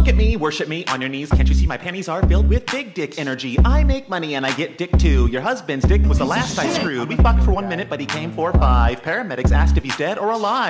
Look at me, worship me on your knees. Can't you see my panties are filled with big dick energy? I make money and I get dick too. Your husband's dick was the last I screwed. We fucked for one minute, but he came for five. Paramedics asked if he's dead or alive.